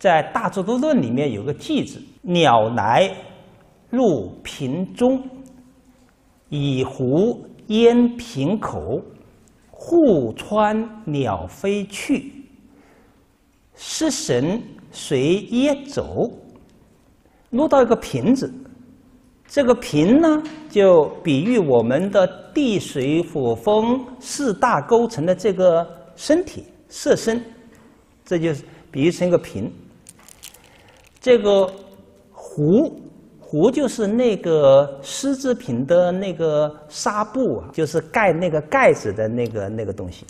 在《大智度论》里面有个句子：“鸟来入瓶中，以壶淹瓶口。户穿鸟飞去，失神随噎走。”落到一个瓶子，这个瓶呢，就比喻我们的地水火风四大构成的这个身体色身，这就是比喻成一个瓶。这个壶，壶就是那个丝织品的那个纱布啊，就是盖那个盖子的那个那个东西。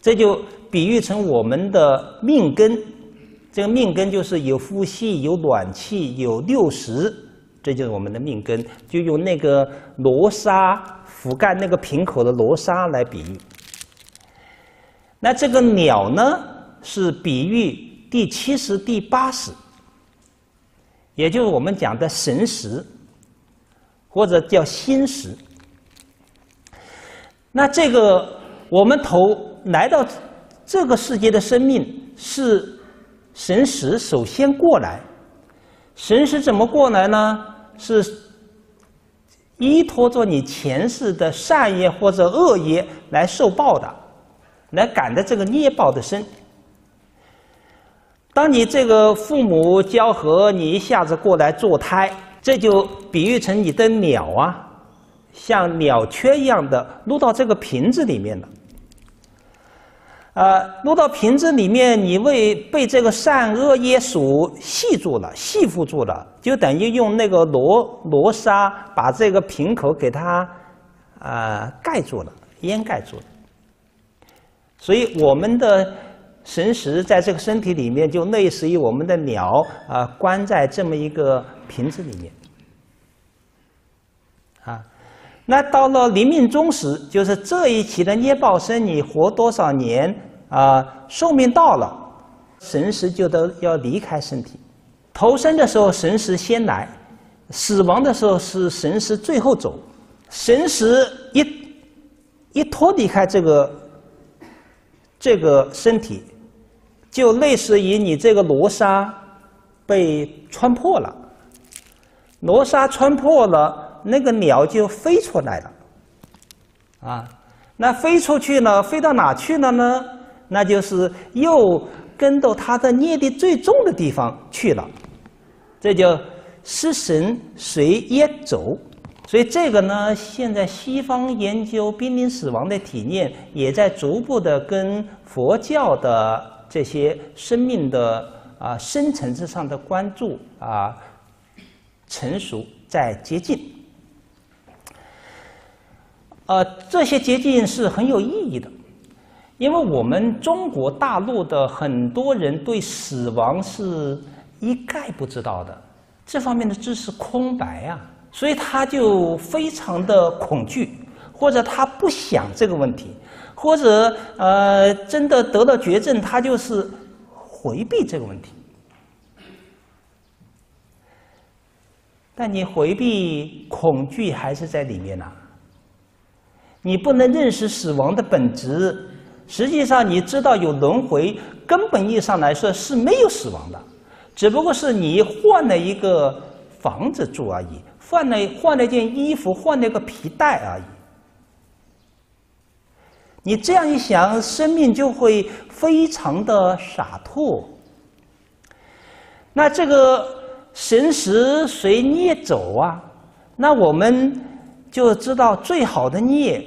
这就比喻成我们的命根。这个命根就是有呼吸、有暖气、有六十，这就是我们的命根。就用那个罗纱覆盖那个瓶口的罗纱来比喻。那这个鸟呢，是比喻第七识、第八识，也就是我们讲的神识，或者叫心识。那这个我们头来到这个世界的生命是。神识首先过来，神识怎么过来呢？是依托着你前世的善业或者恶业来受报的，来感的这个孽报的身。当你这个父母交合，你一下子过来做胎，这就比喻成你的鸟啊，像鸟缺一样的落到这个瓶子里面了。呃，落到瓶子里面，你为被这个善恶业所系住了、系缚住了，就等于用那个罗罗纱把这个瓶口给它啊盖住了、掩盖住了。所以我们的神识在这个身体里面，就类似于我们的鸟啊，关在这么一个瓶子里面。啊，那到了临命终时，就是这一期的捏报生，你活多少年？啊，寿命到了，神识就都要离开身体。投生的时候，神识先来；死亡的时候，是神识最后走。神识一一脱离开这个这个身体，就类似于你这个罗纱被穿破了。罗纱穿破了，那个鸟就飞出来了。啊，那飞出去呢？飞到哪去了呢？那就是又跟到他的业力最重的地方去了，这叫失神随业走。所以这个呢，现在西方研究濒临死亡的体验，也在逐步的跟佛教的这些生命的啊深层次上的关注啊成熟在接近。呃，这些接近是很有意义的。因为我们中国大陆的很多人对死亡是一概不知道的，这方面的知识空白啊，所以他就非常的恐惧，或者他不想这个问题，或者呃真的得了绝症，他就是回避这个问题。但你回避恐惧还是在里面呐，你不能认识死亡的本质。实际上，你知道有轮回，根本意义上来说是没有死亡的，只不过是你换了一个房子住而已，换了换了件衣服，换了个皮带而已。你这样一想，生命就会非常的洒脱。那这个神识随孽走啊，那我们就知道最好的孽，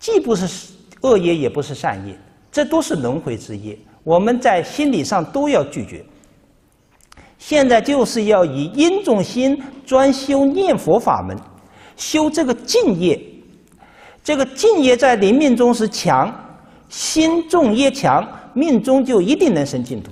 既不是。恶业也不是善业，这都是轮回之业。我们在心理上都要拒绝。现在就是要以因重心专修念佛法门，修这个净业。这个净业在临命中是强，心重业强，命中就一定能生净土。